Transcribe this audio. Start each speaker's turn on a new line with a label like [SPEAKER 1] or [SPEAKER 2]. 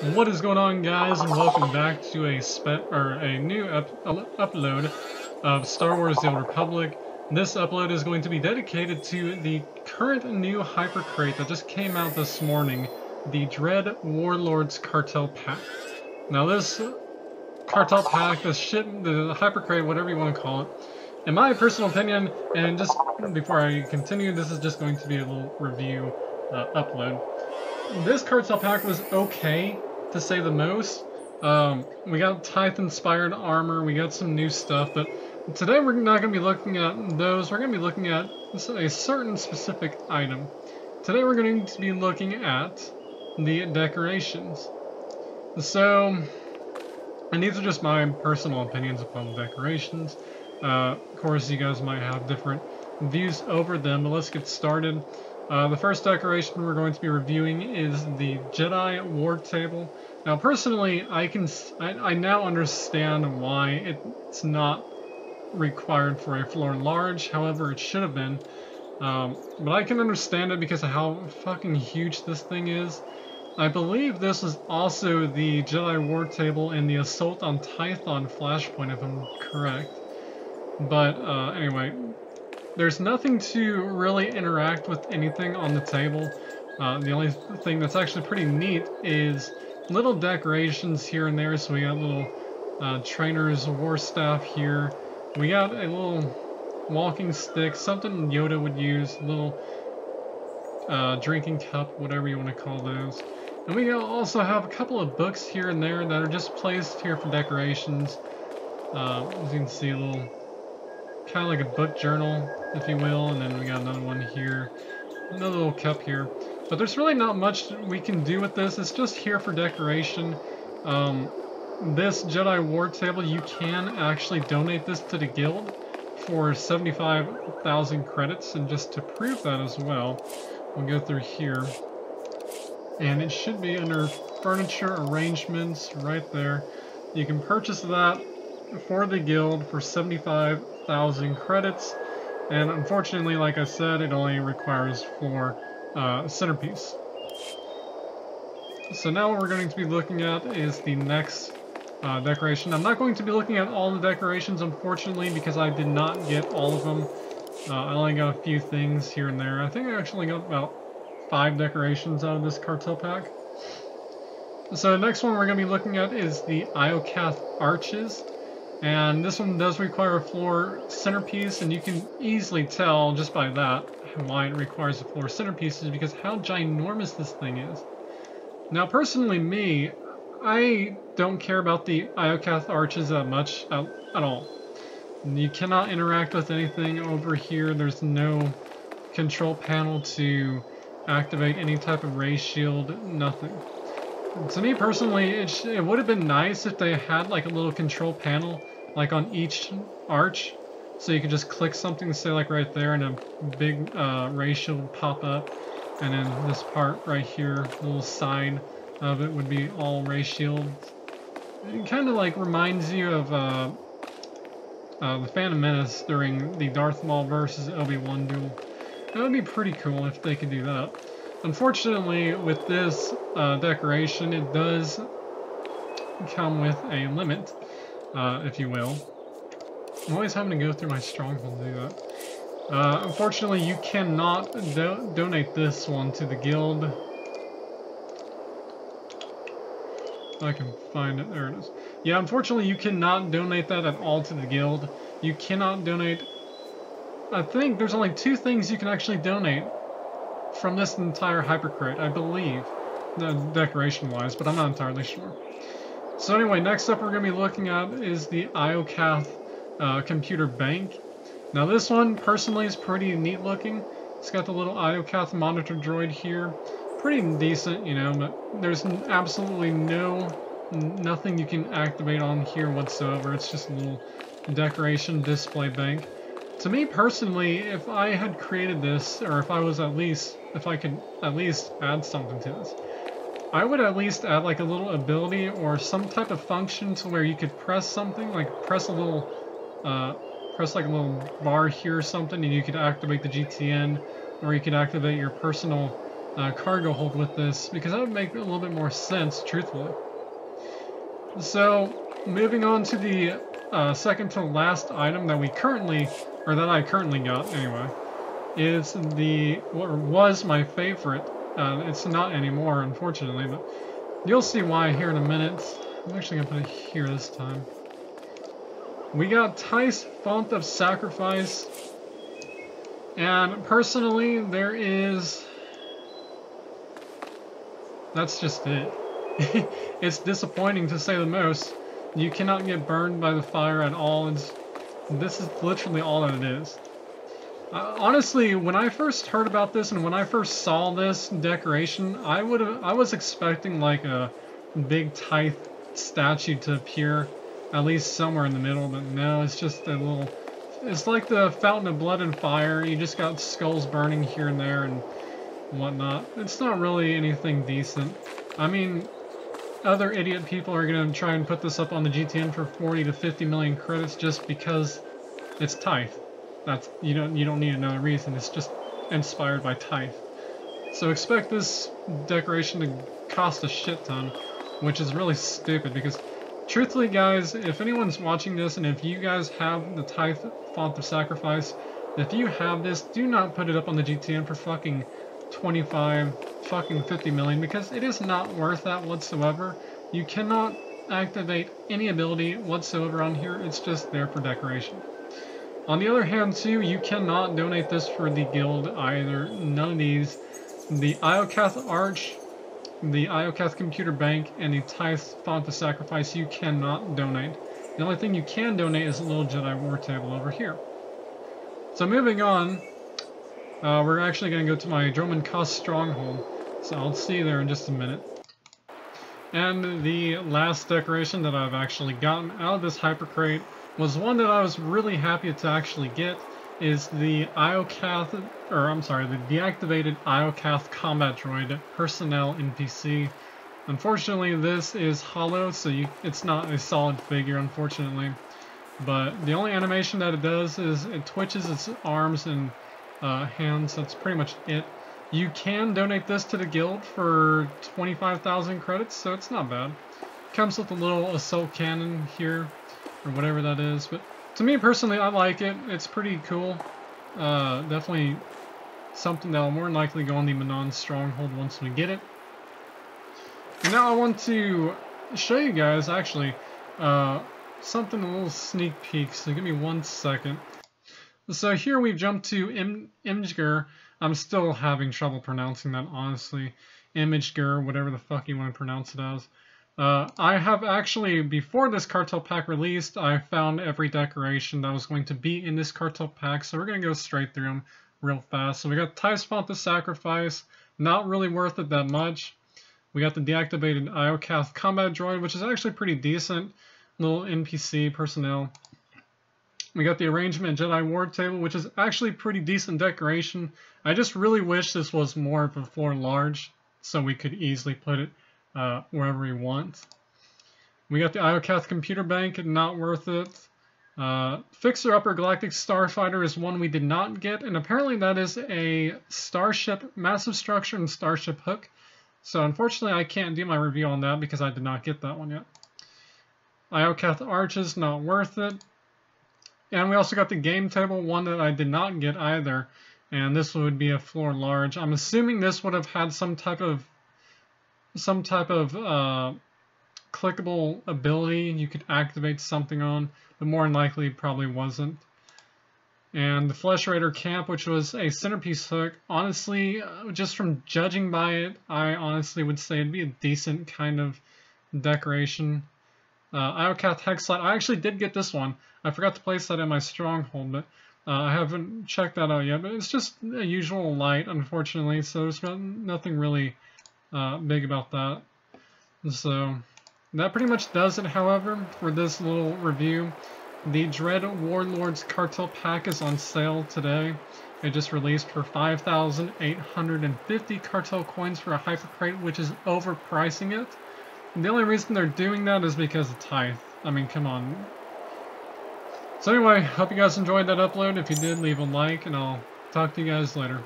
[SPEAKER 1] What is going on, guys, and welcome back to a spe or a new up upload of Star Wars: The Old Republic. This upload is going to be dedicated to the current new Hyper Crate that just came out this morning, the Dread Warlords Cartel Pack. Now, this Cartel Pack, this shit, the Hyper Crate, whatever you want to call it, in my personal opinion, and just before I continue, this is just going to be a little review uh, upload. This cartel pack was okay to say the most. Um, we got Tyth-inspired armor, we got some new stuff, but today we're not going to be looking at those, we're going to be looking at a certain specific item. Today we're going to be looking at the decorations. So, and these are just my personal opinions upon the decorations. Uh, of course, you guys might have different views over them, but let's get started. Uh, the first decoration we're going to be reviewing is the Jedi War Table. Now, personally, I can I, I now understand why it's not required for a floor large. However, it should have been. Um, but I can understand it because of how fucking huge this thing is. I believe this is also the Jedi War Table in the Assault on Tython Flashpoint, if I'm correct. But uh, anyway, there's nothing to really interact with anything on the table. Uh, the only thing that's actually pretty neat is little decorations here and there. So we got little uh, trainer's war staff here. We got a little walking stick, something Yoda would use, a little uh, drinking cup, whatever you want to call those. And we also have a couple of books here and there that are just placed here for decorations. Uh, as you can see, a little, kind of like a book journal, if you will, and then we got another one here, another little cup here. But there's really not much we can do with this. It's just here for decoration. Um, this Jedi War Table, you can actually donate this to the guild for 75,000 credits. And just to prove that as well, we'll go through here. And it should be under furniture arrangements right there. You can purchase that for the guild for 75,000 credits. And unfortunately, like I said, it only requires for uh, centerpiece. So now what we're going to be looking at is the next uh, decoration. I'm not going to be looking at all the decorations, unfortunately, because I did not get all of them. Uh, I only got a few things here and there. I think I actually got about five decorations out of this cartel pack. So the next one we're going to be looking at is the Iokath Arches. And this one does require a floor centerpiece, and you can easily tell just by that why it requires a floor centerpiece is because how ginormous this thing is. Now, personally, me, I don't care about the Iokath arches that much at, at all. You cannot interact with anything over here. There's no control panel to activate any type of ray shield, nothing. To me personally, it, it would have been nice if they had like a little control panel like on each arch so you could just click something, say like right there, and a big uh, ray shield pop up. And then this part right here, little side of it would be all ray shields. It kind of like reminds you of uh, uh, the Phantom Menace during the Darth Maul versus Obi-Wan duel. That would be pretty cool if they could do that. Unfortunately, with this uh, decoration, it does come with a limit, uh, if you will. I'm always having to go through my stronghold to do that. Uh, unfortunately, you cannot do donate this one to the guild. I can find it. There it is. Yeah, unfortunately, you cannot donate that at all to the guild. You cannot donate... I think there's only two things you can actually donate from this entire hypercrate, I believe. Decoration-wise, but I'm not entirely sure. So anyway, next up we're going to be looking at is the Iokath uh, computer bank. Now this one, personally, is pretty neat looking. It's got the little Iokath monitor droid here. Pretty decent, you know, but there's absolutely no, nothing you can activate on here whatsoever. It's just a little decoration display bank. To me personally, if I had created this, or if I was at least, if I could at least add something to this, I would at least add like a little ability or some type of function to where you could press something, like press a little uh, press like a little bar here or something and you could activate the GTN or you could activate your personal uh, cargo hold with this because that would make a little bit more sense, truthfully. So, moving on to the uh, second to last item that we currently, or that I currently got anyway, is the, what was my favorite. Uh, it's not anymore, unfortunately, but you'll see why here in a minute. I'm actually going to put it here this time. We got Tyth Font of Sacrifice, and personally, there is... That's just it. it's disappointing to say the most. You cannot get burned by the fire at all. It's, this is literally all that it is. Uh, honestly, when I first heard about this and when I first saw this decoration, I would have I was expecting like a big Tyth statue to appear at least somewhere in the middle, but no, it's just a little it's like the fountain of blood and fire. You just got skulls burning here and there and whatnot. It's not really anything decent. I mean, other idiot people are going to try and put this up on the GTN for 40 to 50 million credits just because it's Tyth. That's you don't you don't need another reason. It's just inspired by Tyth. So expect this decoration to cost a shit ton, which is really stupid because truthfully guys, if anyone's watching this and if you guys have the Tyth Font of Sacrifice, if you have this, do not put it up on the GTN for fucking 25, fucking 50 million because it is not worth that whatsoever. You cannot activate any ability whatsoever on here, it's just there for decoration. On the other hand too, you cannot donate this for the guild either. None of these. The Iokath Arch, the Iokath Computer Bank, and the Tyth Font of Sacrifice you cannot donate. The only thing you can donate is a little Jedi War table over here. So moving on, uh, we're actually going to go to my Dromund Kaas Stronghold, so I'll see you there in just a minute. And the last decoration that I've actually gotten out of this Hypercrate was one that I was really happy to actually get, is the Iokath, or I'm sorry, the deactivated Iokath Combat Droid Personnel NPC. Unfortunately, this is hollow, so you, it's not a solid figure, unfortunately. But the only animation that it does is it twitches its arms and uh, hands. That's pretty much it. You can donate this to the guild for 25,000 credits, so it's not bad. Comes with a little assault cannon here, or whatever that is. But to me personally, I like it. It's pretty cool. Uh, definitely something that will more than likely go on the Manaan Stronghold once we get it. And now I want to show you guys, actually, uh, something, a little sneak peek. So give me one second. So here we've jumped to Im Imgur. I'm still having trouble pronouncing that, honestly. Imgur, whatever the fuck you want to pronounce it as. Uh, I have actually, before this cartel pack released, I found every decoration that was going to be in this cartel pack, so we're going to go straight through them real fast. So we got Tyth Font the Sacrifice, not really worth it that much. We got the deactivated Iokath Combat Droid, which is actually pretty decent. Little NPC personnel. We got the Arrangement Jedi Ward Table, which is actually pretty decent decoration. I just really wish this was more of a floor large, so we could easily put it uh, wherever we want. We got the Iokath Computer Bank, not worth it. Uh, Fixer Upper Galactic Starfighter is one we did not get, and apparently that is a Starship Massive Structure and Starship Hook. So unfortunately I can't do my review on that because I did not get that one yet. Iokath Arches, not worth it. And we also got the game table, one that I did not get either. And this would be a floor large. I'm assuming this would have had some type of some type of uh, clickable ability you could activate something on, but more than likely probably wasn't. And the Flesh Raider Camp, which was a centerpiece hook, honestly, uh, just from judging by it, I honestly would say it'd be a decent kind of decoration. Uh, Iokath Hexlight, I actually did get this one. I forgot to place that in my stronghold, but uh, I haven't checked that out yet. But it's just a usual light, unfortunately, so there's nothing really uh, big about that. So that pretty much does it, however, for this little review. The Dread Warlords Cartel Pack is on sale today. It just released for 5,850 cartel coins for a hypercrate, which is overpricing it. And the only reason they're doing that is because of Tyth. I mean, come on. So anyway, hope you guys enjoyed that upload. If you did, leave a like, and I'll talk to you guys later.